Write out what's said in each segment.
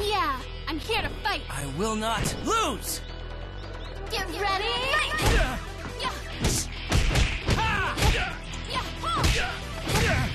Yeah, I'm here to fight. I will not lose! Get ready. Fight. Yeah. Yeah. Ah! Yeah. huh. Yeah. Yeah.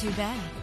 Too bad.